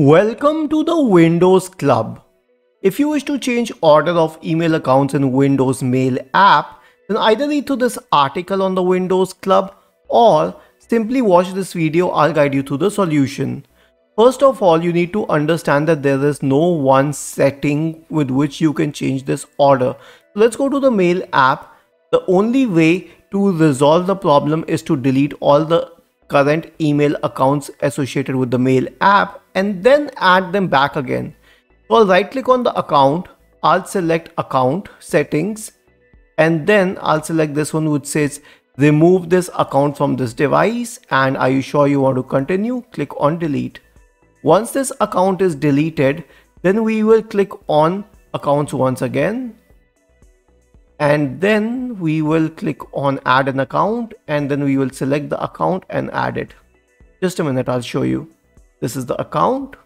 Welcome to the Windows Club. If you wish to change order of email accounts in Windows Mail app, then either read through this article on the Windows Club or simply watch this video, I'll guide you through the solution. First of all, you need to understand that there is no one setting with which you can change this order. Let's go to the Mail app. The only way to resolve the problem is to delete all the current email accounts associated with the Mail app and then add them back again. So I'll right click on the account, I'll select account settings and then I'll select this one which says remove this account from this device and are you sure you want to continue? Click on delete. Once this account is deleted, then we will click on accounts once again and then we will click on add an account and then we will select the account and add it. Just a minute i'll show you. This is the account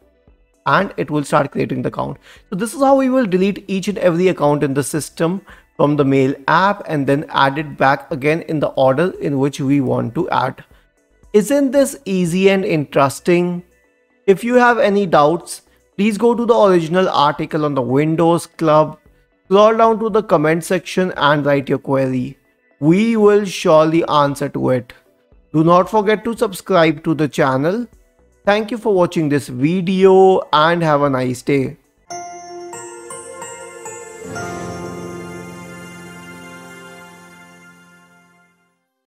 and it will start creating the account. So this is how we will delete each and every account in the system from the mail app and then add it back again in the order in which we want to add. Isn't this easy and interesting? If you have any doubts please go to the original article on the windows club Scroll down to the comment section and write your query. We will surely answer to it. Do not forget to subscribe to the channel. Thank you for watching this video and have a nice day.